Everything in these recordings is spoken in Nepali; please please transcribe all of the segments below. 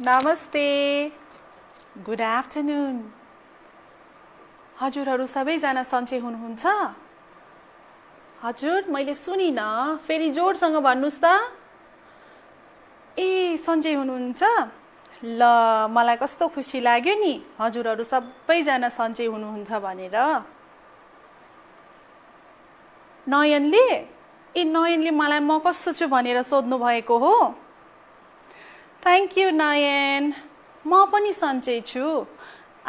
नमस्ते। गुड आफ्टरनुन हजुरहरू सबैजना सन्चै हुनुहुन्छ? हजुर मैले सुनिनँ। फेरि जोडसँग भन्नुहोस् त। ए सन्चै हुनुहुन्छ? ल मलाई कस्तो खुसी लाग्यो नि। हजुरहरू सबैजना सन्चै हुनुहुन्छ भनेर। नयनले? ए नयनले मलाई म कस्तो छु भनेर सोध्नु भएको हो? थ्याङ्क यू नयन म पनि सन्चै छु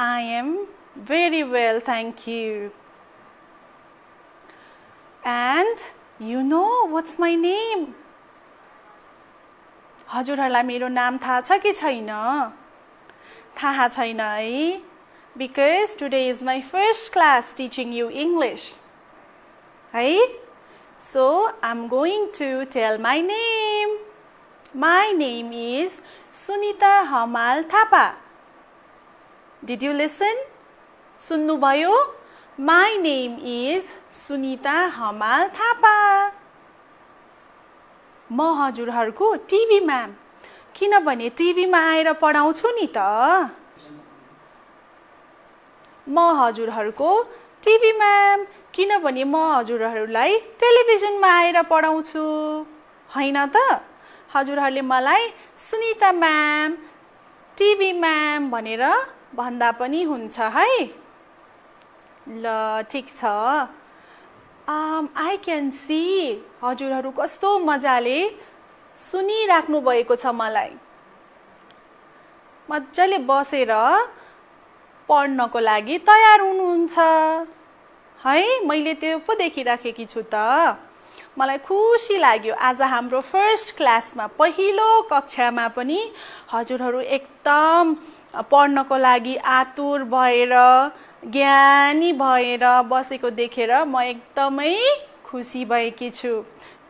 I am very well thank you and you know what's my name हजुरहरूलाई मेरो नाम थाहा छ कि छैन थाहा छैन है because today is my first class teaching you English है so I am going to tell my name my name is Sunita Hamal Thapa did you listen सुन्नुभयो my name is Sunita Hamal Thapa म हजुरहरूको टिभी म्याम। किनभने टिभीमा आएर पढाउँछु नि त। म हजुरहरूको टिभी म्याम। किनभने म हजुरहरूलाई टेलिभिजनमा आएर पढाउँछु। होइन त? हजुरहरूले मलाई सुनिता म्याम टिभी म्याम भनेर भन्दा पनि हुन्छ है? ल ठिक छ। आई क्यान सी हजुरहरू कस्तो मजाले सुनिराख्नु भएको छ मलाई। मजाले बसेर पढ्नको लागि तयार हुनुहुन्छ। है मैले त्यो पो देखिराखेकी छु त। मलाई खुसी लाग्यो। आज हाम्रो फर्स्ट क्लासमा पहिलो कक्षामा पनि हजुरहरू एकदम पढ्नको लागि आतुर भएर ज्ञानी भएर बसेको देखेर म एकदमै खुसी भएकी छु।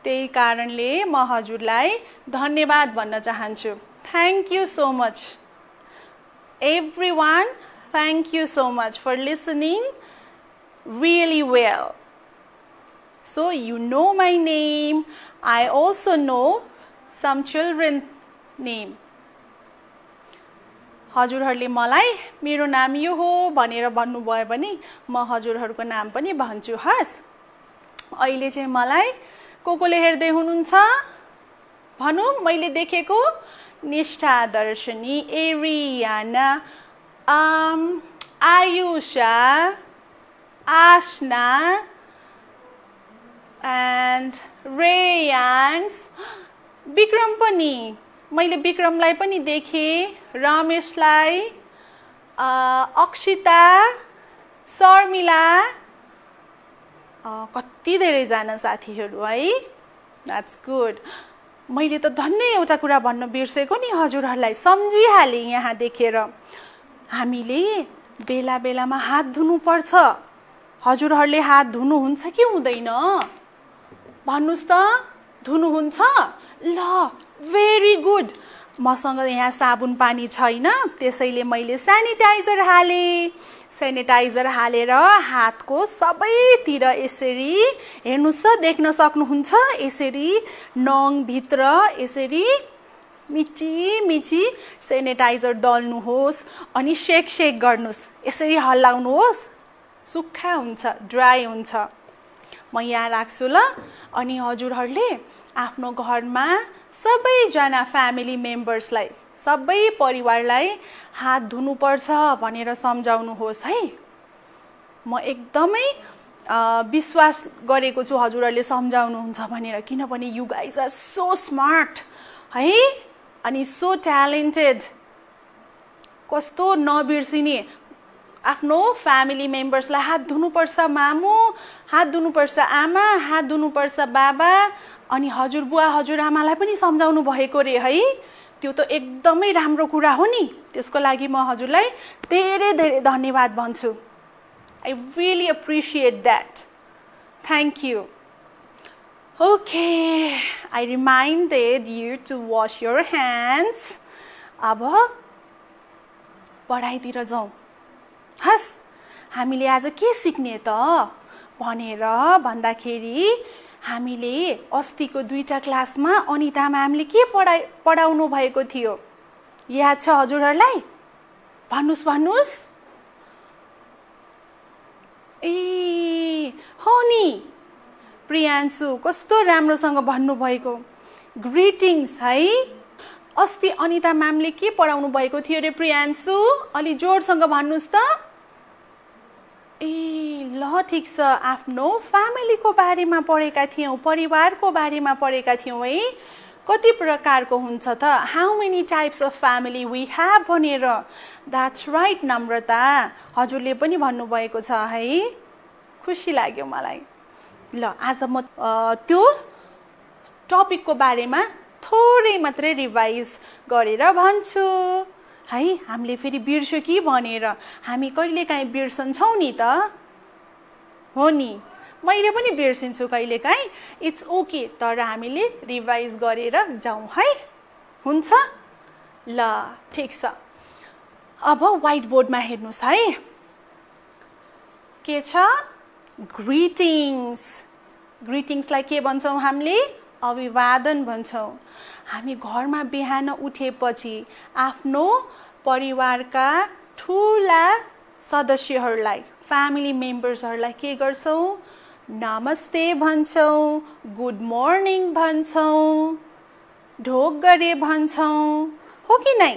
त्यही कारणले म हजुरलाई धन्यवाद भन्न चाहन्छु। Thank you so much everyone thank you so much for listening really well so you know my name I also know some children name हजुरहरूले मलाई मेरो नाम यो हो भनेर भन्नुभयो भने म हजुरहरूको नाम पनि भन्छु हस्। अहिले चाहिँ मलाई को कोले हेर्दै हुनुहुन्छ। भनौँ मैले देखेको निष्ठा दर्शनी एरियाना आयुषा आशना एन्ड रेयान्स विक्रम पनि. मैले विक्रमलाई पनि देखेँ. रमेशलाई अक्षिता शर्मिला कति धेरैजना साथीहरू है? द्याट्स गुड मैले त धन्य एउटा कुरा भन्न बिर्सेको नि हजुरहरूलाई। सम्झिहालेँ यहाँ देखेर। हामीले बेला बेलामा हात धुनुपर्छ। हजुरहरूले हात धुनुहुन्छ कि हुँदैन? भन्नुहोस् त धुनुहुन्छ? ल भेरी गुड मसँग यहाँ साबुन पानी छैन त्यसैले मैले सेनिटाइजर हालेँ। सेनिटाइजर हालेर हातको सबैतिर यसरी हेर्नुहोस् त देख्न सक्नुहुन्छ यसरी नङभित्र यसरी मिची मिची सेनिटाइजर दल्नुहोस् अनि सेक सेक गर्नुहोस्। यसरी हल्लाउनुहोस्। सुक्खा हुन्छ ड्राई हुन्छ। म यहाँ राख्छु ल। अनि हजुरहरूले आफ्नो घरमा सबैजना फ्यामिली मेम्बर्सलाई सबै परिवारलाई हात धुनुपर्छ भनेर सम्झाउनुहोस् है। म एकदमै विश्वास गरेको छु हजुरहरूले सम्झाउनुहुन्छ भनेर किनभने you guys are so smart है? अनि सो ट्यालेन्टेड कस्तो नबिर्सिने आफ्नो फ्यामिली मेम्बर्सलाई हात धुनुपर्छ मामु हात धुनुपर्छ आमा हात धुनुपर्छ बाबा अनि हजुरबुवा हजुरआमालाई पनि सम्झाउनु भएको रे है। त्यो त एकदमै राम्रो कुरा हो नि। त्यसको लागि म हजुरलाई धेरै धेरै धन्यवाद भन्छु। I really appreciate that thank you okay I reminded you to wash your hands अब पढाइतिर जाउँ। हस् हामीले आज के सिक्ने त? भनेर भन्दाखेरि हामीले अस्तिको दुईवटा क्लासमा अनिता म्यामले के पढाइ पढाउनु भएको थियो? याद छ हजुरहरूलाई? भन्नुहोस् भन्नुहोस्। ए हो नि। प्रियान्सु कस्तो राम्रोसँग भन्नुभएको। ग्रिटिङ्स है। अस्ति अनिता म्यामले के पढाउनु भएको थियो अरे प्रियान्सु अलि जोडसँग भन्नुहोस् त। ए ल ठिक छ। आफ्नो फ्यामिलीको बारेमा पढेका थियौँ परिवारको बारेमा पढेका थियौँ है। कति प्रकारको हुन्छ त? How many types of family we have भनेर। That's right Namrata. हजुरले पनि भन्नुभएको छ है। खुसी लाग्यो मलाई। ल आज म त्यो टपिकको बारेमा थोरै मात्रै रिभाइज गरेर भन्छु। है हामीले फेरि बिर्स्यो कि भनेर? हामी कहिलेकाहीँ बिर्सन्छौँ नि त। हो नि। मैले पनि बिर्सिन्छु कहिलेकाहीँ इट्स ओके तर हामीले रिभाइज गरेर जाउँ है? हुन्छ? ल ठिक छ। अब वाइट बोर्डमा हेर्नुहोस् है। के छ? ग्रिटिङ्स ग्रिटिङ्सलाई के भन्छौँ हामीले? अभिवादन भन्छौँ। हामी घरमा बिहान उठेपछि आफ्नो परिवारका ठुला सदस्यहरूलाई फ्यामिली मेम्बर्सहरूलाई के गर्छौँ? नमस्ते भन्छौँ गुड मर्निङ भन्छौँ ढोक गरे भन्छौँ हो कि नै?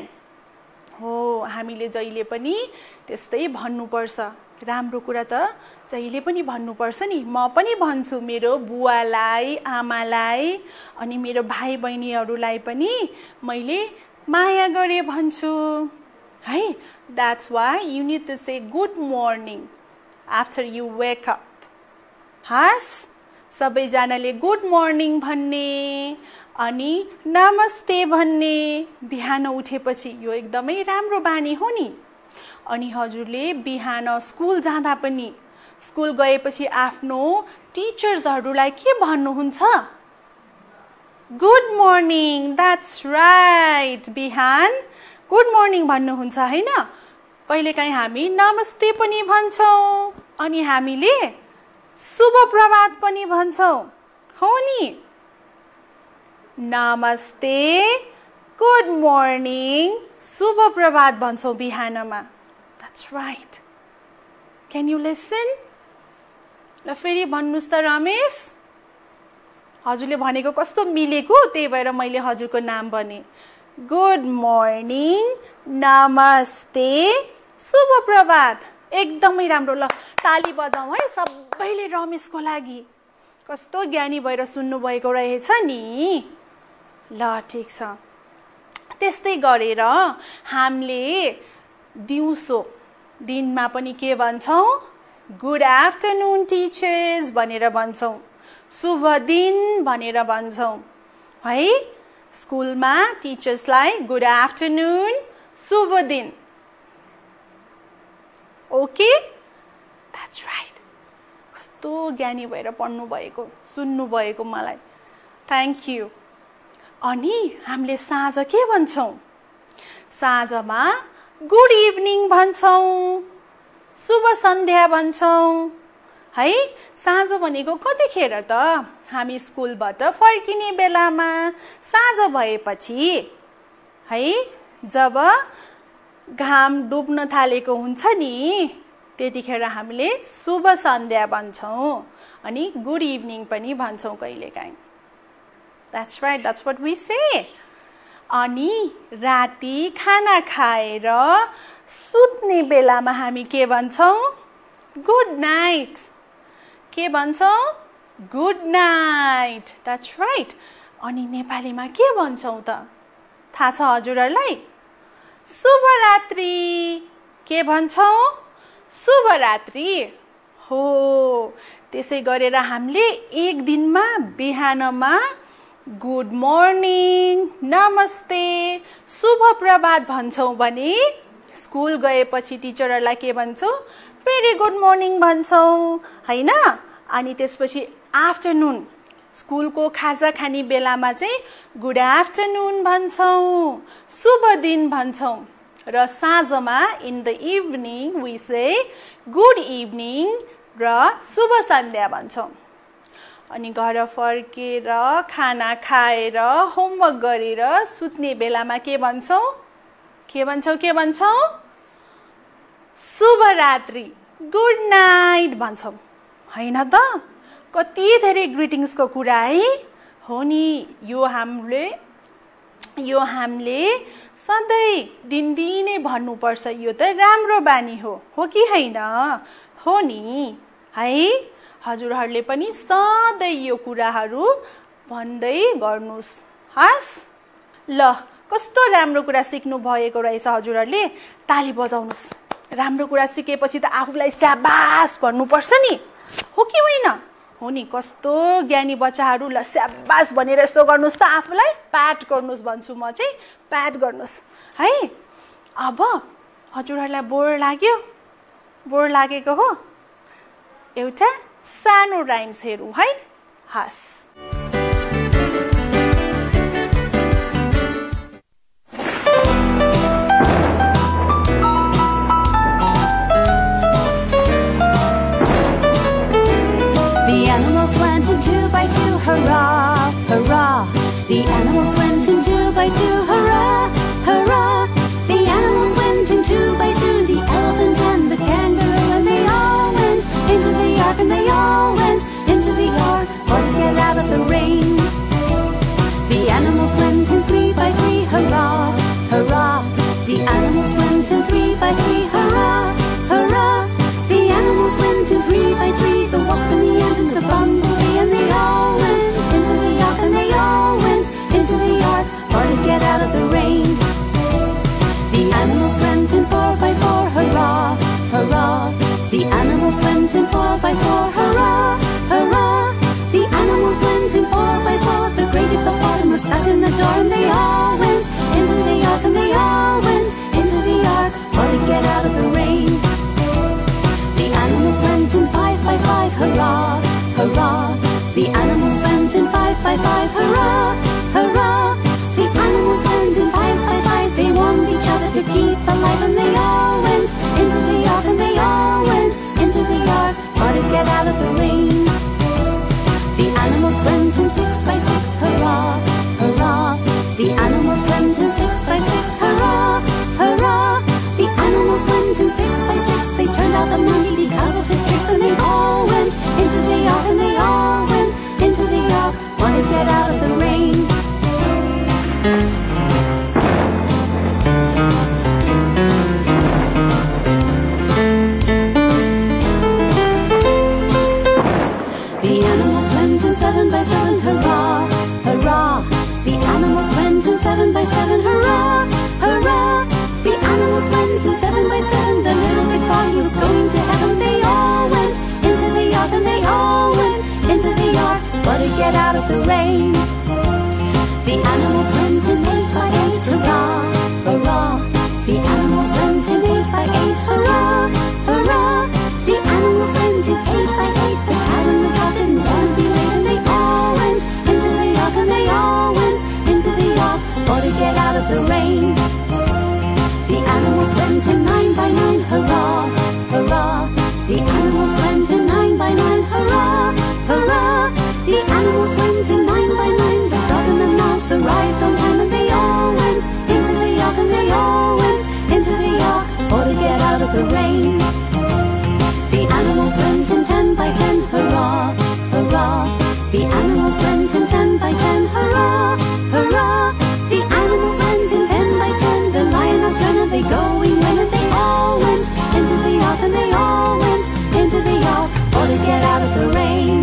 हो हामीले जहिले पनि त्यस्तै भन्नुपर्छ। राम्रो कुरा त जहिले पनि भन्नुपर्छ नि म पनि भन्छु मेरो बुवालाई आमालाई अनि मेरो भाइ बहिनीहरूलाई पनि मैले माया गरेँ भन्छु। है? That's why you need to say good morning after you wake up हस् सबैजनाले गुड मर्निङ भन्ने अनि नमस्ते भन्ने बिहान उठेपछि यो एकदमै राम्रो बानी हो नि। अनि हजुरले बिहान स्कुल जाँदा पनि स्कुल गएपछि आफ्नो टिचर्सहरूलाई के भन्नुहुन्छ? गुड मर्निङ द्याट्स राइट बिहान. गुड मर्निङ भन्नुहुन्छ होइन? कहिलेकाहीँ हामी नमस्ते पनि भन्छौँ अनि हामीले शुभ प्रभात पनि भन्छौँ। हो नि? नमस्ते गुड मर्निङ शुभ प्रभात भन्छौँ बिहानमा। That's right. Can you listen? ल फेरि भन्नुहोस् त रमेश। हजुरले भनेको कस्तो मिलेको त्यही भएर मैले हजुरको नाम भने। गुड मर्निङ नमस्ते शुभ प्रभात। एकदमै राम्रो। ल ताली बजाउँ है सबैले रमेशको लागि। कस्तो ज्ञानी भएर सुन्नुभएको रहेछ नि। ल ठिक छ। त्यस्तै गरेर हामीले दिउँसो दिनमा पनि के भन्छौँ? गुड आफ्टरनुन टिचर्स भनेर भन्छौँ। शुभ दिन भनेर भन्छौँ। है? स्कुलमा टिचर्सलाई गुड आफ्टरनुन शुभ दिन ओके? द्याट्स राइट कस्तो ज्ञानी भएर पढ्नु भएको सुन्नु भएको मलाई। थ्याङ्क यू अनि हामीले साँझ के भन्छौँ? साँझमा गुड इभिनिङ भन्छौँ। शुभ सन्ध्या भन्छौँ। है साँझ भनेको कतिखेर त? हामी स्कुलबाट फर्किने बेलामा साँझ भएपछि है जब घाम डुब्न थालेको हुन्छ नि त्यतिखेर हामीले शुभ सन्ध्या भन्छौँ अनि गुड इभिनिङ पनि भन्छौँ कहिलेकाहीँ। That's right that's what say अनि राति खाना खाएर सुत्ने बेलामा हामी के भन्छौँ? गुड नाइट के भन्छौँ? गुड नाइट द्याट्स राइट अनि नेपालीमा के भन्छौँ त? थाहा छ हजुरहरूलाई? शुभरात्रि. के भन्छौँ? शुभरात्रि. हो। त्यसै गरेर हामीले एक दिनमा बिहानमा गुड मर्निङ नमस्ते शुभ प्रभात भन्छौँ भने स्कुल गएपछि टिचरहरूलाई के भन्छौँ? फेरि गुड मर्निङ भन्छौँ होइन अनि त्यसपछि आफ्टरनुन स्कुलको खाजा खाने बेलामा चाहिँ गुड आफ्टरनुन भन्छौँ शुभ दिन भन्छौँ। र साँझमा in the evening we say good evening र शुभ सन्ध्या भन्छौँ। अनि घर फर्केर खाना खाएर होमवर्क गरेर सुत्ने बेलामा के भन्छौँ? के भन्छौ के भन्छौ? शुभरात्रि गुड नाइट भन्छौ। होइन त? कति धेरै ग्रिटिङ्सको कुरा है? हो नि यो हामीले यो हामीले सधैँ दिनदिनै भन्नुपर्छ यो त राम्रो बानी हो। हो कि होइन? हो नि है? हजुरहरूले पनि सधैँ यो कुराहरू भन्दै गर्नुहोस्। हस् ल। कस्तो राम्रो कुरा सिक्नु भएको रहेछ हजुरहरूले? ताली बजाउनुहोस्। राम्रो कुरा सिकेपछि त आफूलाई स्याबास भन्नुपर्छ नि। हो कि होइन? हो नि कस्तो ज्ञानी बच्चाहरू ल स्याबास भनेर यस्तो गर्नुहोस् त आफूलाई। प्याट गर्नुहोस् भन्छु म चाहिँ। प्याट गर्नुहोस्। है? अब हजुरहरूलाई बोर लाग्यो? बोर लागेको हो? एउटा सानो राइम्स हेरौँ है। हस्। The rain. The animals went in six by six, hurrah, hurrah. The animals went in six by six, hurrah, hurrah. The animals went in six by six. They turned out the monkey because of his tricks, and they all went into the ark, and they all went into the ark for to get out of. The the rain. The animals went in nine by nine, hurrah, hurrah. The animals went in nine by nine, hurrah, hurrah. The animals went in nine by nine. The dog and the mouse arrived on time, and they all went into the ark, and they all went into the ark for to get out of the rain. The animals went in ten by ten, hurrah, hurrah. The animals went in ten by ten, hurrah. And they all went into the ark for to get out of the rain.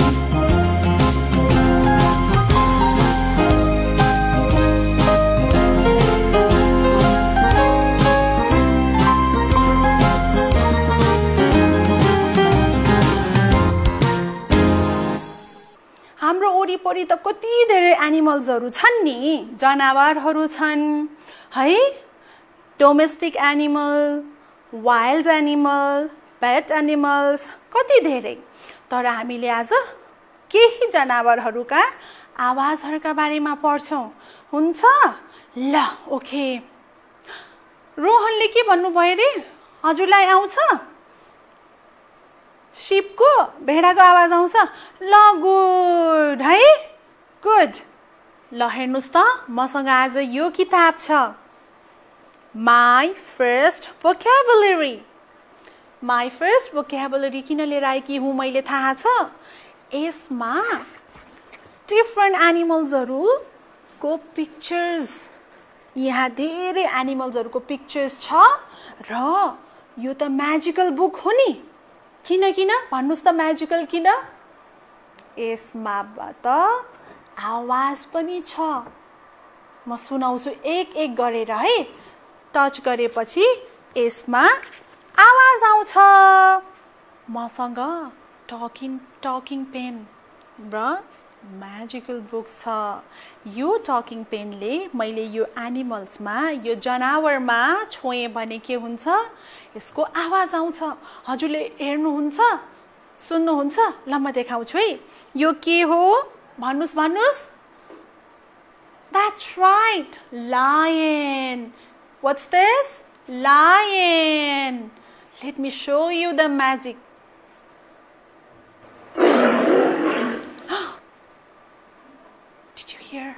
हाम्रो वरिपरि त कति धेरै एनिमल्सहरू छन् नि जनावरहरू छन् है domestic animal wild animal pet animals कति धेरै। तर हामीले आज केही जनावरहरूका आवाजहरूका बारेमा पढ्छौँ। हुन्छ? ल ओके। रोहनले के भन्नुभयो अरे हजुरलाई आउँछ? सिपको भेडाको आवाज आउँछ। ल गुड है? गुड। ल हेर्नुहोस् त मसँग आज यो किताब छ। My first vocabulary. My first vocabulary किन लिएर आएकी हुँ मैले थाहा छ? यसमा डिफ्रेन्ट एनिमल्सहरूको पिक्चर्स यहाँ धेरै एनिमल्सहरूको पिक्चर्स छ र यो त म्याजिकल बुक हो नि। किन किन? भन्नुहोस् त म्याजिकल किन? यसमा त आवाज पनि छ। म सुनाउँछु एक एक गरेर है। टच गरेपछि यसमा आवाज आउँछ। मसँग टकिङ टकिङ पेन र म्याजिकल बुक छ। यो टकिङ पेनले मैले यो एनिमल्समा यो जनावरमा छोएँ भने के हुन्छ? यसको आवाज आउँछ। हजुरले हेर्नुहुन्छ? सुन्नुहुन्छ? ल म देखाउँछु है। यो के हो? भन्नुहोस् भन्नुहोस्। That's right, lion. What's this? Lion. Let me show you the magic. Did you hear?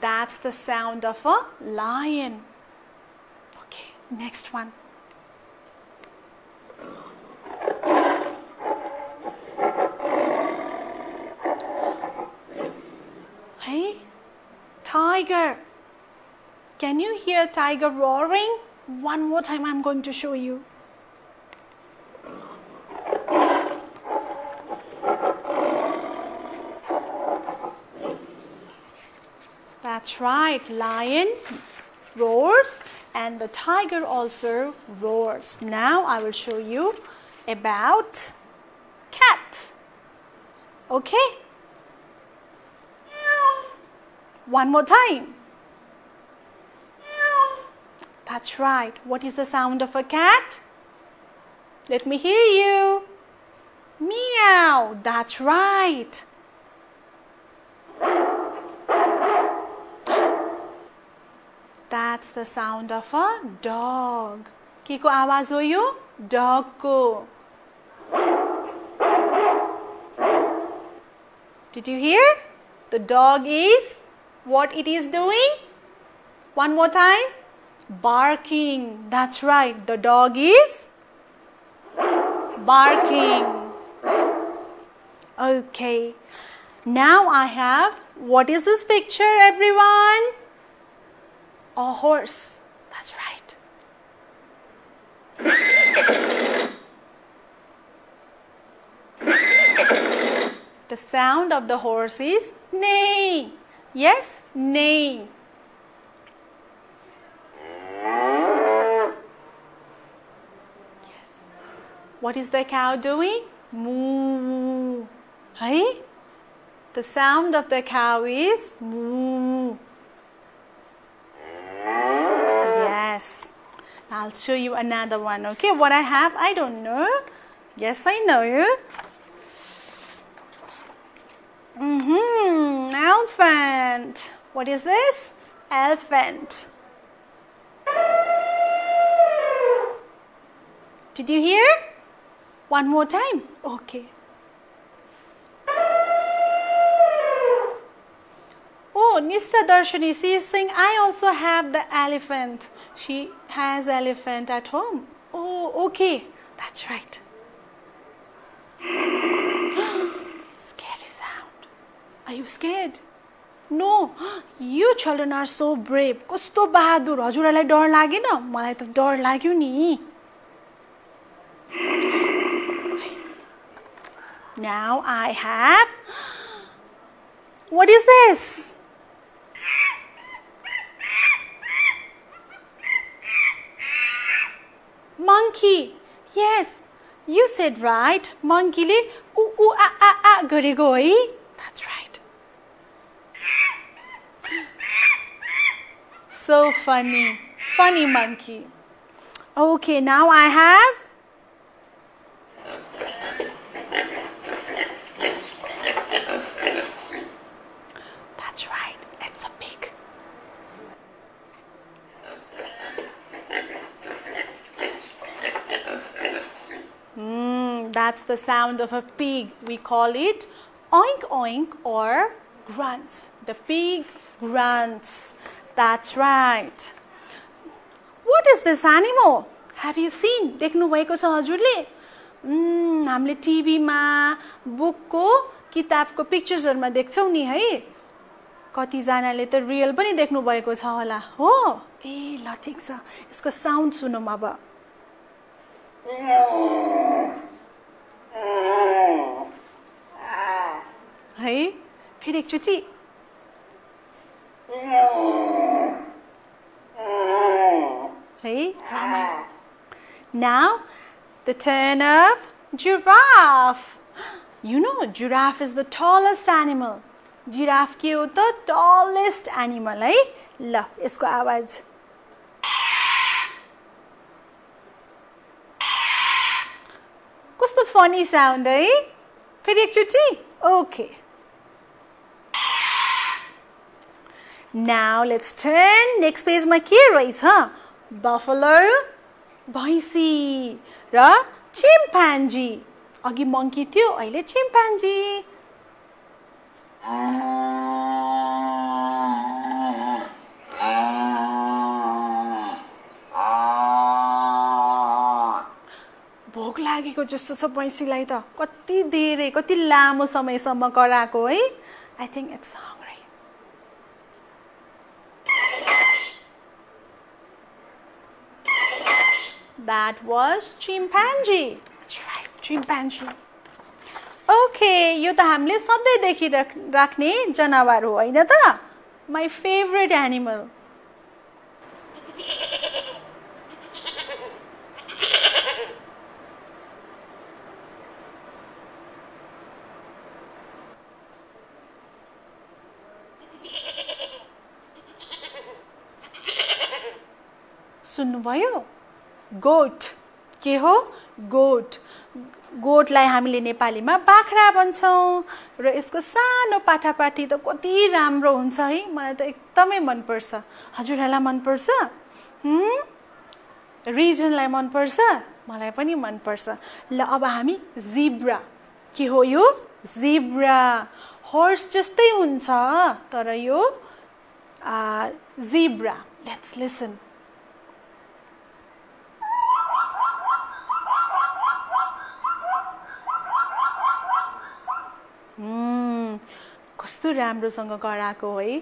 That's the sound of a lion. Okay, next one. Hey, tiger. Can you hear tiger roaring? One more time, I'm going to show you. That's right, lion roars and the tiger also roars. Now I will show you about cat. Okay? One more time. That's right. What is the sound of a cat? Let me hear you. Meow. That's right. That's the sound of a dog. के को आवाज हो यो डग को Did you hear? The dog is what it is doing? One more time. Barking. That's right. The dog is barking. Okay. Now I have what is this picture, everyone? A horse. That's right. The sound of the horse is neigh. Yes, neigh. Yes. What is the cow doing? Moo. Hey? The sound of the cow is moo. Yes. I'll show you another one. Okay, what I have, I don't know. Yes, I know. You. Mm-hmm. Elephant. What is this? Elephant. Did you hear? One more time. Okay. Oh, Nista Darshani, she is saying, I also have the elephant. She has elephant at home. Oh, okay. That's right. Scary sound. Are you scared? No. You children are so brave. कस्तो बहादुर हजुरहरूलाई डर लागेन मलाई त डर लाग्यो नि Now I have. What is this? Monkey. Yes, you said right. Monkeyले उ उ आ आ आ गरेको है So funny. Funny monkey. Okay, now I have That's right. It's a pig. Mm, that's the sound of a pig. We call it oink oink or grunt. The pig grunts. That's right. What is this animal? Have you seen? देख्नुभएको छ हजुरले Mm, हामीले टिभीमा बुकको किताबको पिक्चर्सहरूमा देख्छौँ नि है कतिजनाले त रियल पनि देख्नु भएको छ होला हो ए ल ठिक छ यसको साउन्ड सुनौँ अब है फेरि एकचोटि है Now, the turn of giraffe. You know, giraffe is the tallest animal. Giraffe के हो त tallest animal है ल यसको आवाज कस्तो फनी साउन्ड है फेरि एकचोटि okay Now let's turn. Next पेजमा के रहेछ बफलो भैँसी र चिम्पान्जी अघि मङ्की थियो अहिले चिम्पान्जी भोक लागेको जस्तो छ भैँसीलाई त। कति धेरै कति लामो समयसम्म कराएको है। I think it's That was chimpanzee. That's right, chimpanzee. Okay यो त हामीले सधैँ देखिराख राख्ने जनावर हो होइन त माई फेभरेट एनिमल गोट के हो? गोट गोठलाई हामीले नेपालीमा बाख्रा भन्छौँ। र यसको सानो पाठापाठी त कति राम्रो हुन्छ है। मलाई त एकदमै मनपर्छ। हजुरहरूलाई मनपर्छ? रिजनलाई मनपर्छ? मलाई पनि मनपर्छ। ल अब हामी जिब्रा। के हो यो? जिब्रा। हर्स जस्तै हुन्छ तर यो जिब्रा। Let's listen. कस्तो राम्रोसँग कराएको है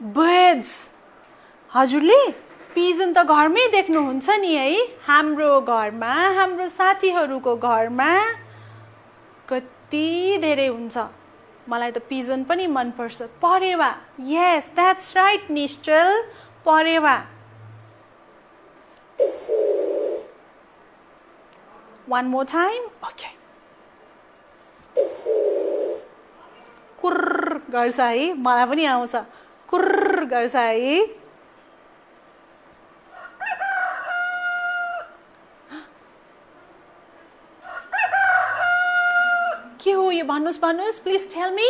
बर्ड्स हजुरले पिजन त घरमै देख्नुहुन्छ नि है हाम्रो घरमा हाम्रो साथीहरूको घरमा। कति धेरै हुन्छ। मलाई त पिजन पनि मनपर्छ। परेवा। यस द्याट्स राइट निश्चल परेवा। वान मोर टाइम ओके कुर्र गर्छ है मलाई पनि आउँछ। कुर्र गर्छ है के हो यो? भन्नुहोस् भन्नुहोस् please tell me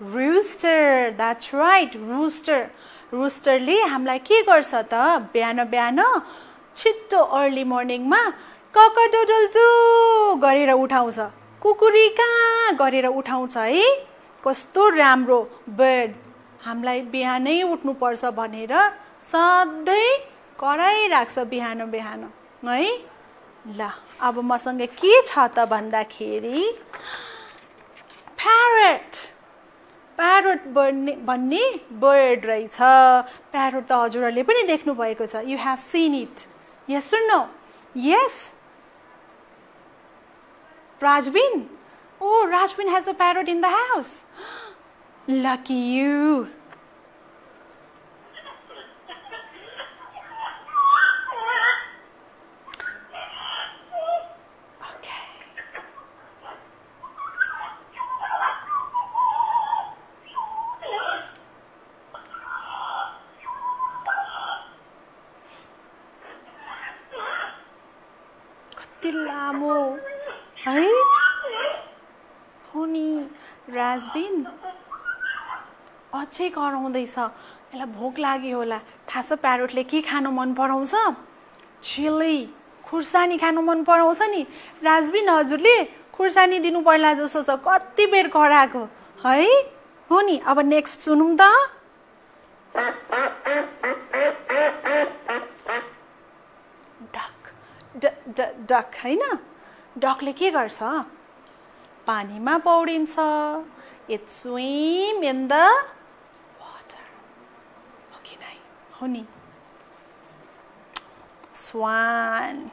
rooster that's right rooster रुस्टरले हामीलाई के गर्छ त? बिहान बिहान छिट्टो अर्ली मर्निङमा ककडोडल्जु गरेर उठाउँछ। कुकुरी कहाँ गरेर उठाउँछ है? कस्तो राम्रो बर्ड हामीलाई बिहानै उठ्नुपर्छ भनेर सधैँ कराइराख्छ बिहान बिहान है? ल अब मसँग के छ त भन्दाखेरि प्यारट प्यारोट बर्ड भन्ने बर्ड रहेछ। प्यारोट त हजुरहरूले पनि देख्नु भएको छ you have seen it yes no yes Rajbin. Oh, Rajbin has a parrot in the house. Lucky you. कराउँदैछ यसलाई भोक लाग्यो होला। थाहा छ प्यारोटले के खानु मन पराउँछ? चिली खुर्सानी खानु मन पराउँछ नि। राजबिन हजुरले खुर्सानी दिनु पर्ला जस्तो छ। कति बेर कराएको? है? हो नि अब नेक्स्ट सुनौँ त। डक डक होइन डकले के गर्छ? पानीमा पौडिन्छ। It swim in the water हो कि नि स्वान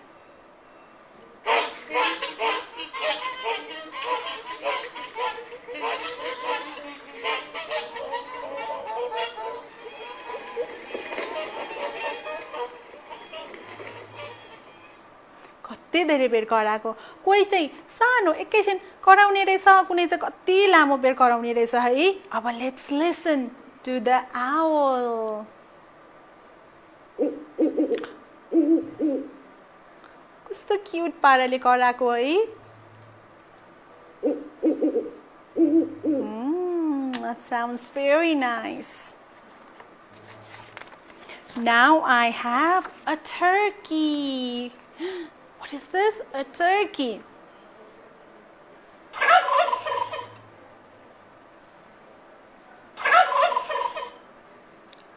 कति धेरै बेर कराएको? कोही चाहिँ सानो एकैछिन कराउने रहेछ कुनै चाहिँ कति लामो बेर कराउने रहेछ है? अब let's listen to the our cute पाराले कराएको है Mm, that sounds very nice. Now I have a turkey. What is this? A turkey.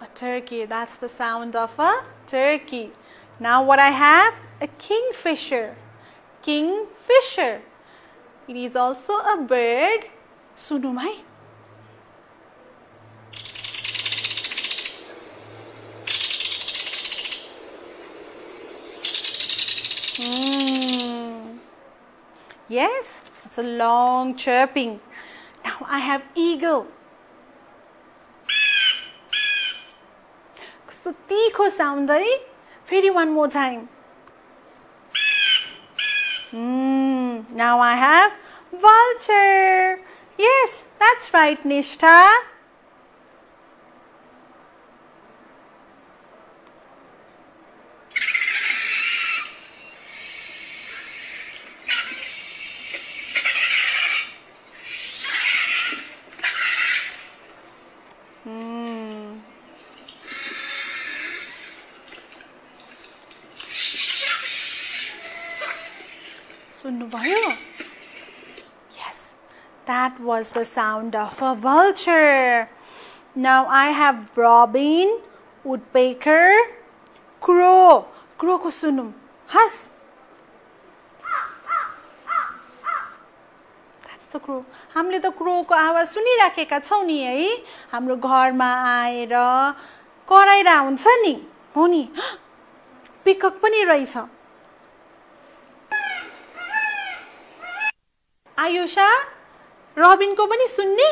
A turkey, that's the sound of a turkey. Now what I have? A kingfisher. Kingfisher. It is also a bird. Sunumai. Hmm. Yes, it's a long chirping. Now I have eagle. Kusto tikho sound Feed it one more time. Mm, now I have vulture. Yes, that's right, Nishta. Was the sound of a vulture. Now I have robin, woodpecker, crow. Crow को सुनौँ हस् That's the crow. हामीले त क्रोको आवाज सुनिराखेका छौँ नि है हाम्रो घरमा आएर कराइरह हुन्छ नि हो नि पिकक पनि रहेछ आयुषा रबिनको पनि सुन्ने?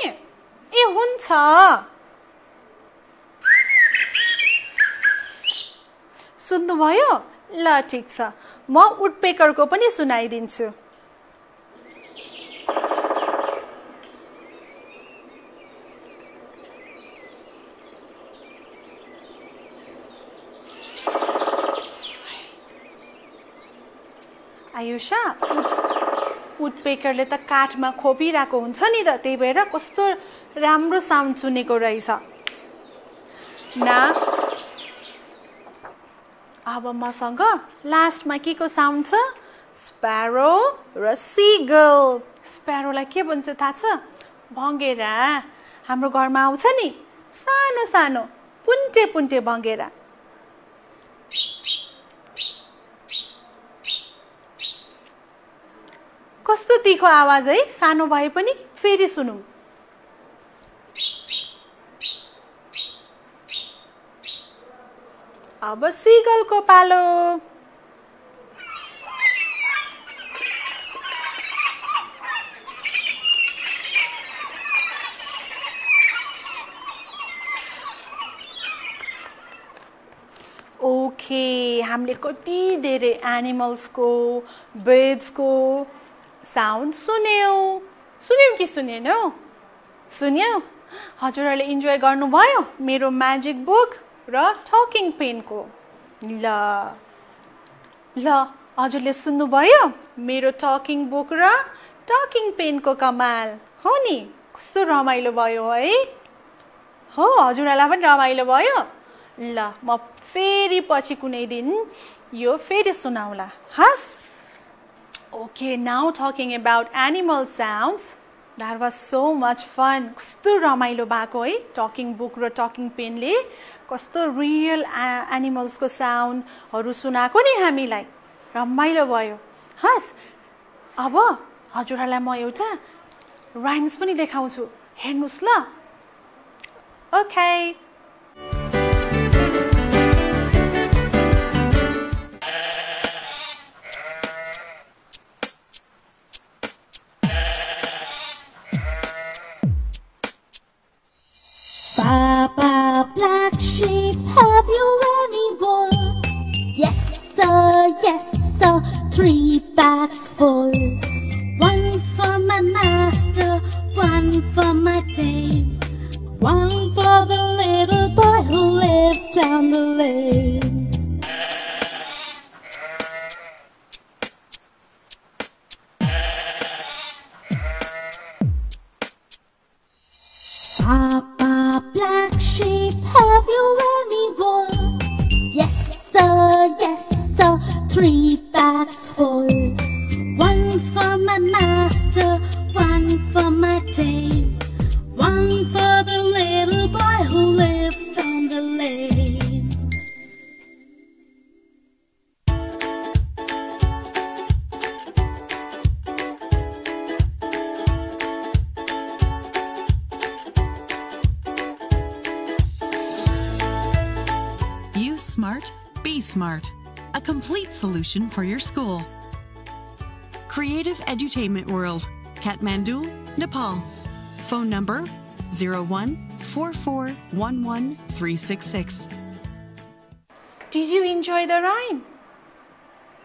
ए हुन्छ। सुन्नुभयो? ल ठिक छ। म उडपेकरको पनि सुनाइदिन्छु। आयुषा उडपेकरले त काठमा खोपिरहेको हुन्छ नि त त्यही भएर कस्तो राम्रो साउन्ड सुनेको रहेछ। ना? अब मसँग लास्टमा के को साउन्ड छ? स्प्यारो र सिगल स्प्यारोलाई के भन्छ थाहा छ? भँगेरा। हाम्रो घरमा आउँछ नि। सानो सानो पुन्टे पुन्टे भँगेरा कस्तो तिखो आवाज है? सानो भए पनि फेरि सुनौँ। अब सिगलको पालो। ओके हामीले कति धेरै एनिमल्सको बर्ड्सको साउन्ड सुन्यौँ। सुन्यौँ कि सुनेनौ सुन्यौ। हजुरहरूले इन्जोय गर्नुभयो मेरो म्याजिक बुक र टकिङ पेनको ल। ल हजुरले सुन्नुभयो मेरो टकिङ बुक र टकिङ पेनको कमाल। हो नि? कस्तो रमाइलो भयो है। हो हजुरहरूलाई पनि रमाइलो भयो। ल म फेरि पछि कुनै दिन यो फेरि सुनाउला। हस्। Okay now talking about animal sounds that was so much fun कस्तो रमाइलो भएको है टकिङ बुक र टकिङ पेनले कस्तो रियल एनिमल्सको साउन्डहरू सुनाएको नि हामीलाई रमाइलो भयो हस् अब हजुरहरूलाई म एउटा राइम्स पनि देखाउँछु हेर्नुहोस् ल okay three bags full. One for my master, one for my dame, one for the little boy who lives down the lane. For your school. Creative Edutainment World, Kathmandu, Nepal. Phone number 0144113666. Did you enjoy the rhyme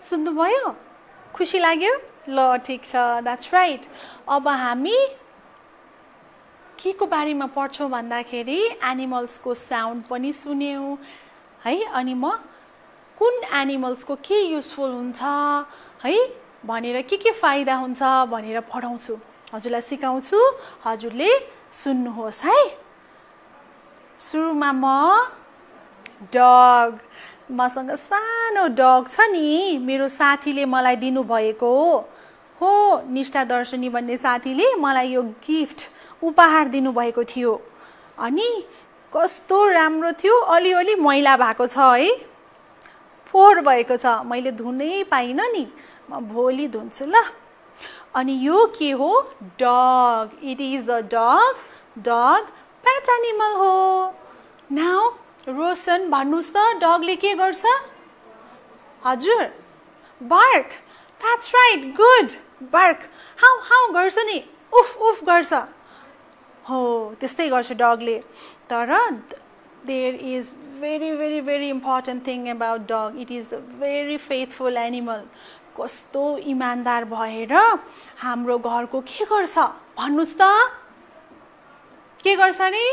सुन्नुभयो खुसी लाग्यो ल ठिक छ द्याट्स राइट अब हामी के को बारेमा पढ्छौँ भन्दाखेरि एनिमल्सको साउन्ड पनि सुन्यौँ है अनि म कुन एनिमल्सको के युजफुल हुन्छ है? भनेर के के फाइदा हुन्छ भनेर पढाउँछु। हजुरलाई सिकाउँछु। हजुरले सुन्नुहोस् है? सुरुमा म डग मसँग सानो डग छ नि। मेरो साथीले मलाई दिनुभएको हो। निष्ठा दर्शनी भन्ने साथीले मलाई यो गिफ्ट उपहार दिनुभएको थियो। अनि कस्तो राम्रो थियो। अलिअलि मैला भएको छ है? फोहोर भएको छ। मैले धुनै पाइनँ नि। म भोलि धुन्छु। ल। अनि यो के हो? Dog. It is a dog dog pet animal हो। नाउ रोसन भन्नुहोस् त डगले के गर्छ? हजुर। Bark that's right good bark how हाउ गर्छ नि? उफ उफ गर्छ। हो त्यस्तै गर्छ डगले। तर there is very very very important thing about dog it is the very faithful animal कस्तो इमान्दार भएर हाम्रो घरको के गर्छ? भन्नुहोस् त। के गर्छ नि?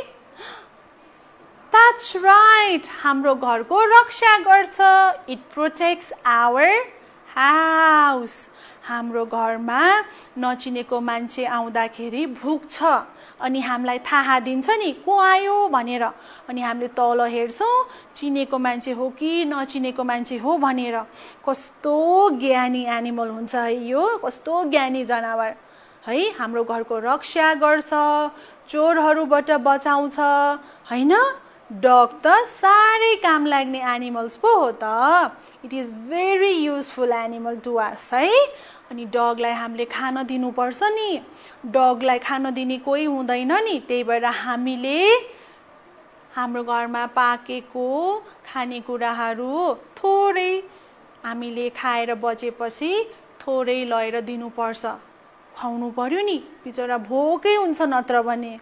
द्याट्स राइट हाम्रो घरको रक्षा गर्छ। इट प्रोटेक्ट्स आवर हाउस हाम्रो घरमा नचिनेको मान्छे आउँदाखेरि भुक्छ। अनि हामीलाई थाहा दिन्छ नि को आयो? भनेर। अनि हामीले तल हेर्छौँ चिनेको मान्छे हो कि नचिनेको मान्छे हो भनेर। कस्तो ज्ञानी एनिमल हुन्छ है यो कस्तो ज्ञानी जनावर। है हाम्रो घरको रक्षा गर्छ चोरहरूबाट बचाउँछ होइन? डग त साह्रै काम लाग्ने एनिमल्स पो हो त। It is very useful animal to us है? अनि डगलाई हामीले खान दिनुपर्छ नि। डगलाई खान दिने कोही हुँदैन नि। त्यही भएर हामीले हाम्रो घरमा पाकेको खानेकुराहरू थोरै हामीले खाएर बचेपछि थोरै लगेर दिनुपर्छ। खुवाउनु पर्यो नि। बिचरा भोकै हुन्छ नत्र भने।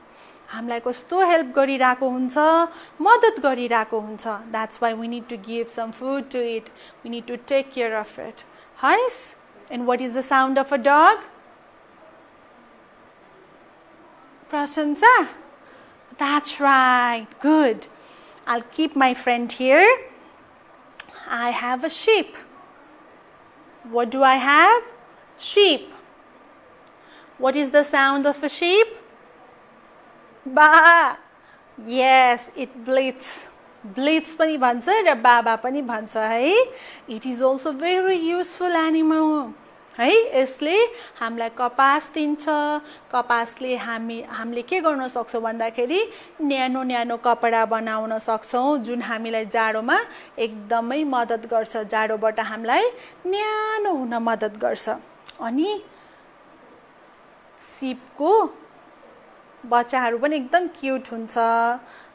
हामीलाई कस्तो हेल्प गरिरहेको हुन्छ मद्दत गरिरहेको हुन्छ that's why we need to give some food to it we need to take care of it हस and what is the sound of a dog प्रशंसा That's right. Good. I'll keep my friend here. I have a sheep. What do I have? Sheep. What is the sound of a sheep? Ba. Yes, it bleats. Bleats पनि भन्छ र बाबा पनि भन्छ है? It is also very useful animal है? यसले हामीलाई कपास दिन्छ। कपासले हामी हामीले के गर्न सक्छौँ भन्दाखेरि न्यानो न्यानो कपडा बनाउन सक्छौँ जुन हामीलाई जाडोमा एकदमै मद्दत गर्छ। जाडोबाट हामीलाई न्यानो हुन मद्दत गर्छ। अनि सिपको बच्चाहरू पनि एकदम क्युट हुन्छ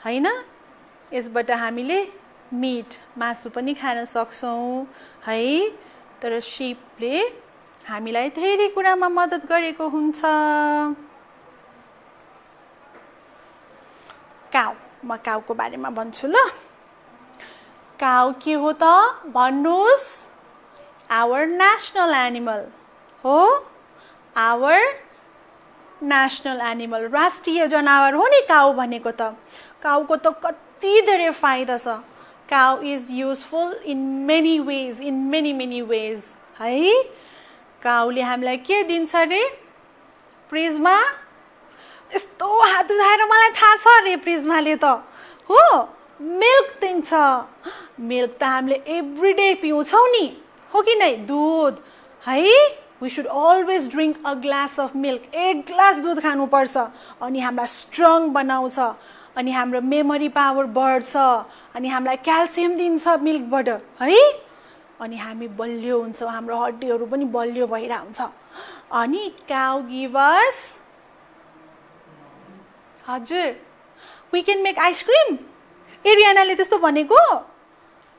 होइन? यसबाट हामीले मिट मासु पनि खान सक्छौँ है? तर सिपले हामीलाई धेरै कुरामा मद्दत गरेको हुन्छ। काउ म काउको बारेमा भन्छु ल। काउ के हो त? भन्नुहोस्। आवर नेसनल एनिमल हो। आवर नेसनल एनिमल राष्ट्रिय जनावर हो नि काउ भनेको त। काउको त कति धेरै फाइदा छ। Cow is useful in many ways in many many ways. है? काउले हामीलाई के दिन्छ अरे प्रिजमा? यस्तो हात उठाएर मलाई थाहा छ अरे प्रिजमाले त। हो? मिल्क दिन्छ। मिल्क त हामीले एभ्री डे पिउँछौँ नि। हो कि नै? दुध। है? We should always drink a glass of milk एक ग्लास दुध खानुपर्छ अनि हामीलाई स्ट्रङ बनाउँछ। अनि हाम्रो मेमोरी पावर बढ्छ। अनि हामीलाई क्याल्सियम दिन्छ मिल्कबाट है? अनि हामी बलियो हुन्छौँ। हाम्रो हड्डीहरू पनि बलियो भइरहेको हुन्छ। अनि काउ गिभस हजुर। We can make ice cream एरियानाले त्यस्तो भनेको?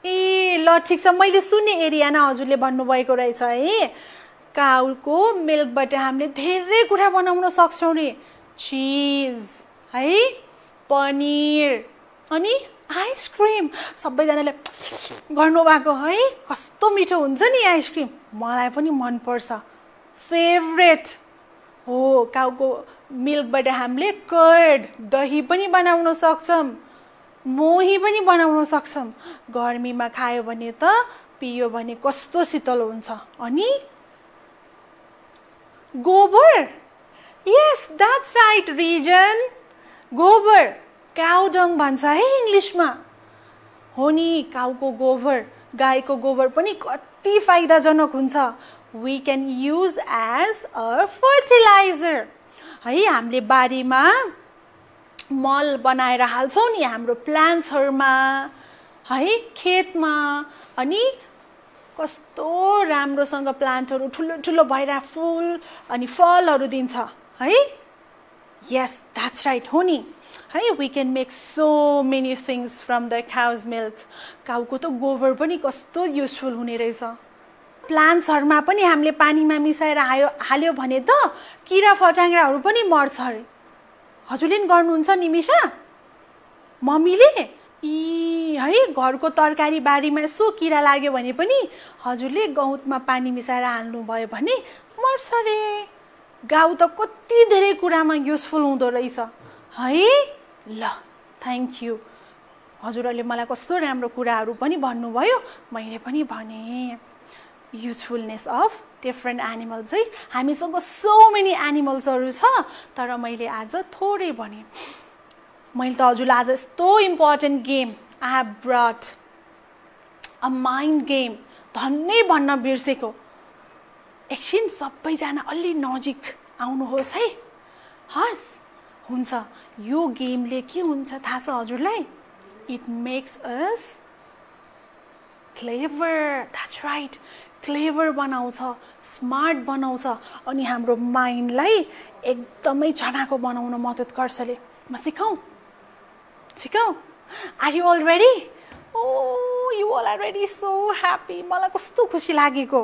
ए ल ठिक छ। मैले सुने एरियाना हजुरले भन्नुभएको रहेछ है। काउको मिल्कबाट हामीले धेरै कुरा बनाउन सक्छौँ नि। चिज है? पनिर अनि आइसक्रिम सबैजनाले गर्नुभएको है? कस्तो मिठो हुन्छ नि आइसक्रिम मलाई पनि मनपर्छ। फेभरेट हो काउको मिल्कबाट हामीले कर्ड दही पनि बनाउन सक्छौँ। मोही पनि बनाउन सक्छौँ। गर्मीमा खायो भने त पियो भने कस्तो शीतल हुन्छ। अनि गोबर यस द्याट्स राइट रिजन गोबर काउडङ भन्छ है इङ्ग्लिसमा हो नि काउको गोबर गाईको गोबर पनि कति फाइदाजनक हुन्छ we can use as a fertiliser है हामीले बारीमा मल बनाएर हाल्छौँ नि हाम्रो प्लान्ट्सहरूमा है खेतमा अनि कस्तो राम्रोसँग प्लान्टहरू ठुलो ठुलो भएर फुल अनि फलहरू दिन्छ है? यस द्याट्स राइट हो नि? है we can make so many things from the cow's milk काउको त गोबर पनि कस्तो युजफुल हुने रहेछ। प्लान्ट्सहरूमा पनि हामीले पानीमा मिसाएर हायो हाल्यो भने त किरा फट्याङ्ग्राहरू पनि मर्छ अरे। हजुरले पनि गर्नुहुन्छ निमिषा मम्मीले? यी है घरको तरकारी बारीमा यसो किरा लाग्यो भने पनि हजुरले गहुँतमा पानी मिसाएर हाल्नुभयो भने मर्छ अरे गाउँ त कति धेरै कुरामा युजफुल हुँदो रहेछ। है? ल थ्याङ्क यू हजुरहरूले मलाई कस्तो राम्रो कुराहरू पनि भन्नुभयो। मैले पनि भने। युजफुलनेस अफ डिफ्रेन्ट एनिमल चाहिँ हामीसँग सो मेनी एनिमल्सहरू छ तर मैले आज थोरै भने। मैले त हजुरलाई आज यस्तो important game I have brought a mind game धन्नै भन्न बिर्सेको। एकछिन सबैजना अलि नजिक आउनुहोस् है। हस् हुन्छ। यो गेमले के हुन्छ थाहा छ हजुरलाई? It makes us clever that's right clever बनाउँछ स्मार्ट बनाउँछ। अनि हाम्रो माइन्डलाई एकदमै चनाको बनाउन मद्दत गर्छ अरे म सिकाउँ सिकाउँ are you all ready oh you all are ready so happy मलाई कस्तो खुसी लागेको।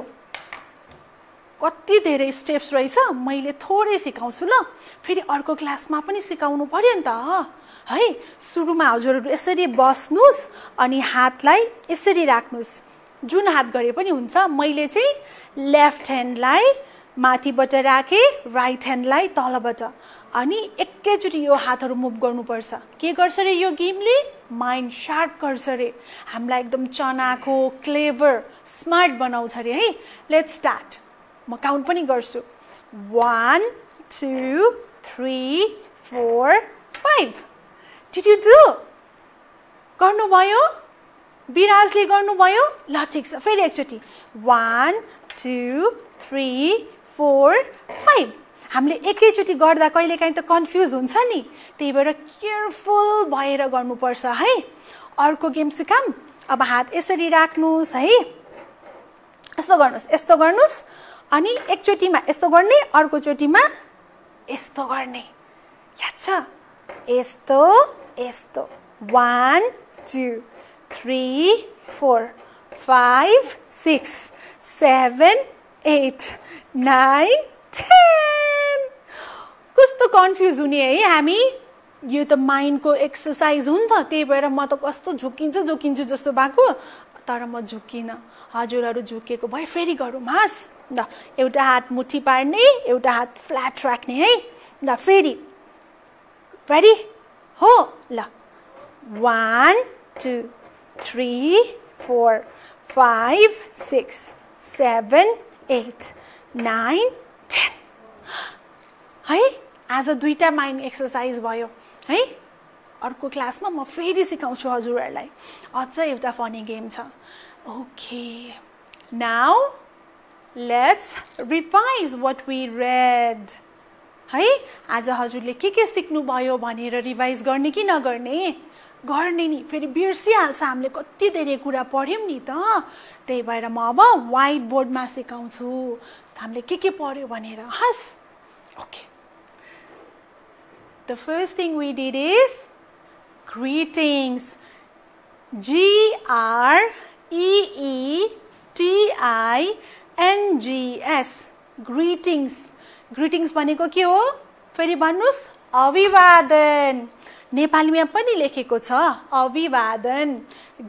कति धेरै स्टेप्स रहेछ। मैले थोरै सिकाउँछु ल। फेरि अर्को क्लासमा पनि सिकाउनु पऱ्यो नि त है। सुरुमा हजुरहरू यसरी बस्नुहोस् अनि हातलाई यसरी राख्नुहोस्। जुन हात गरे पनि हुन्छ। मैले चाहिँ लेफ्ट ह्यान्डलाई माथिबाट राखेँ राइट ह्यान्डलाई तलबाट। अनि एकैचोटि यो हातहरू मुभ गर्नुपर्छ। के गर्छ अरे यो गेमले? माइन्ड सार्प गर्छ अरे हामीलाई एकदम चनाको क्लेभर स्मार्ट बनाउँछ अरे है? लेट स्टार्ट म काउन्ट पनि गर्छु। One two three four five did you do गर्नुभयो? विराजले गर्नुभयो? ल ठिक छ। फेरि एकचोटि। One two three four five हामीले एकैचोटि गर्दा कहिलेकाहीँ त कन्फ्युज हुन्छ नि। त्यही भएर केयरफुल भएर गर्नुपर्छ है? अर्को गेम सिकाम अब हात यसरी राख्नुहोस् है? यस्तो गर्नुहोस् यस्तो गर्नुहोस् अनि एकचोटिमा यस्तो गर्ने अर्कोचोटिमा यस्तो गर्ने। याद छ? यस्तो यस्तो। One two three four five six seven eight nine ten कस्तो कन्फ्युज हुने है हामी? यो त माइन्डको एक्सर्साइज हो नि त त्यही भएर म त कस्तो झुकिन्छ झुकिन्छु जस्तो भएको। तर म झुकिनँ। हजुरहरू झुकेको भए फेरि गरौँ हस्। ल एउटा हात मुठी पार्ने एउटा हात फ्ल्याट राख्ने है। ल फेरि। रेडी हो ल। One two three four five six seven eight nine ten है? आज दुईवटा माइन्ड एक्सर्साइज भयो। है? अर्को क्लासमा म फेरि सिकाउँछु हजुरहरूलाई। अझ एउटा फनी गेम छ। Okay now let's revise what we read है? आज हजुरले के के सिक्नुभयो भनेर रिभाइज गर्ने कि नगर्ने? गर्ने नि। फेरि बिर्सिहाल्छ हामीले। कति धेरै कुरा पढ्यौँ नि त। त्यही भएर म अब वाइट बोर्डमा सिकाउँछु हामीले के के पढ्यो भनेर। हस्। Okay The first thing we did is greetings. G R E E T I N G S. Greetings. Greetings भनेको के हो? फेरि भन्नुहोस्। अभिवादन। नेपालीमा पनि लेखेको छ अभिवादन।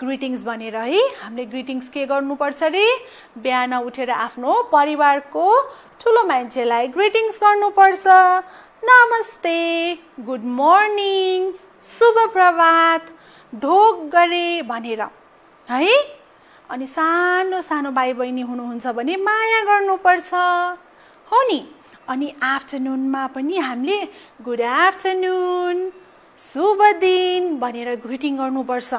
ग्रिटिङ्स भनेर है। हामीले ग्रिटिङ्स के गर्नुपर्छ अरे बिहान उठेर आफ्नो परिवारको ठुलो मान्छेलाई ग्रिटिङ्स गर्नुपर्छ। नमस्ते गुड मर्निङ शुभ प्रभात ढोक गरे भनेर। है? अनि सानो सानो भाइ बहिनी हुनुहुन्छ भने माया गर्नुपर्छ। हो नि? अनि आफ्टरनुनमा पनि हामीले गुड आफ्टरनुन शुभ दिन भनेर ग्रिटिङ गर्नुपर्छ।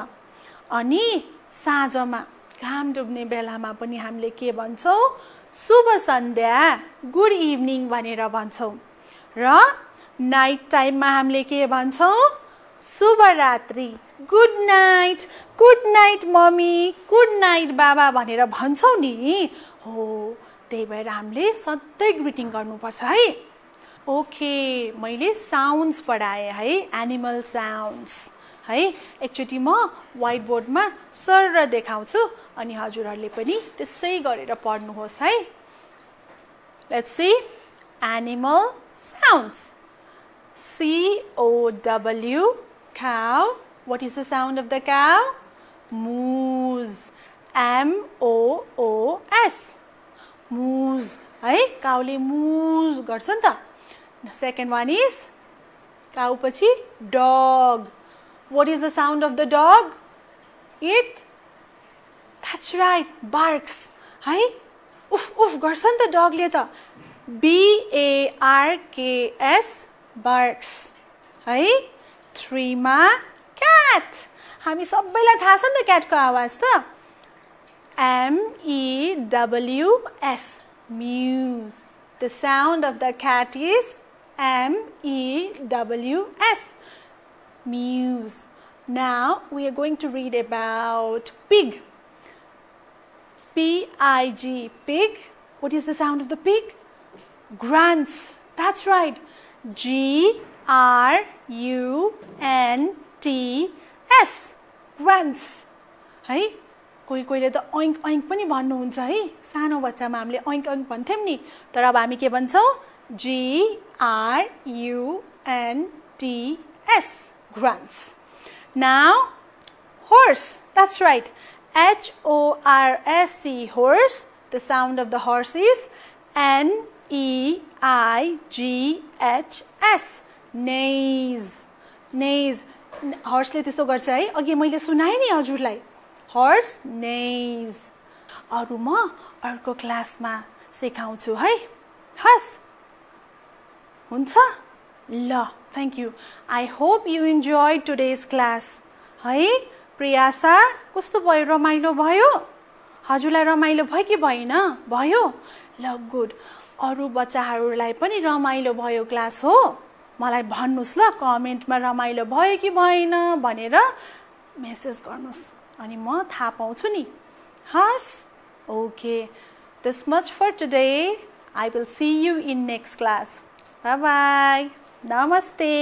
अनि साँझमा घाम डुब्ने बेलामा पनि हामीले के भन्छौँ? शुभ सन्ध्या गुड इभिनिङ भनेर भन्छौँ। र नाइट टाइममा हामीले के भन्छौँ? शुभरात्रि। Good night good night mummy good night बाबा भनेर भन्छौँ नि। हो त्यही भएर हामीले सधैँ ग्रिटिङ गर्नुपर्छ है। ओके मैले साउन्ड्स पढाएँ है एनिमल साउन्ड्स है एकचोटि म वाइट बोर्डमा सर र देखाउँछु अनि हजुरहरूले पनि त्यसै गरेर पढ्नुहोस् है। Let's see animal sounds. C-O-W, cow. What is the sound of the cow? Moose. M-O-O-S. Moose. Hey, cowle moose. Garsanta. Second one is cow pachi dog. What is the sound of the dog? It. That's right. Barks. Hey. Oof, oof. santa dog leta. उफ उफ गर्छ नि त डगले त बिएआरकेएस बर्क्स है थ्रीमा क्याट हामी सबैलाई थाहा छ नि त क्याटको आवाज त MEWS mews the sound of the cat is MEWS mews Now we are going to read about pig. P I G, pig. What is the sound of the pig? grunts. That's right. G R U N T S. grunts. है कोही कोहीले त ऐङ्क ऐङ्क पनि भन्नुहुन्छ है सानो बच्चामा हामीले ऐङ्क ऐङ्क भन्थ्यौँ नि तर अब हामी के भन्छौँ जिआरयुएनटिएस grunts. Now, horse. That's right. H O R S C, horse. The sound of E I G H S. Neighs. Neighs. हर्सले त्यस्तो गर्छ है। अघि मैले सुनाएँ नि हजुरलाई। हर्स नेज अरू म अर्को क्लासमा सिकाउँछु है। हस्। हुन्छ। ल thank you I hope you enjoy today's class है प्रियासा कस्तो भयो? रमाइलो भयो? हजुरलाई रमाइलो भयो कि भएन? भयो? ल गुड अरू बच्चाहरूलाई पनि रमाइलो भयो क्लास हो। मलाई भन्नुहोस् ल कमेन्टमा रमाइलो भयो कि भएन भनेर मेसेज गर्नुहोस् अनि म थाहा पाउँछु नि। हस् okay. This much for today I will see you in next class bye नमस्ते।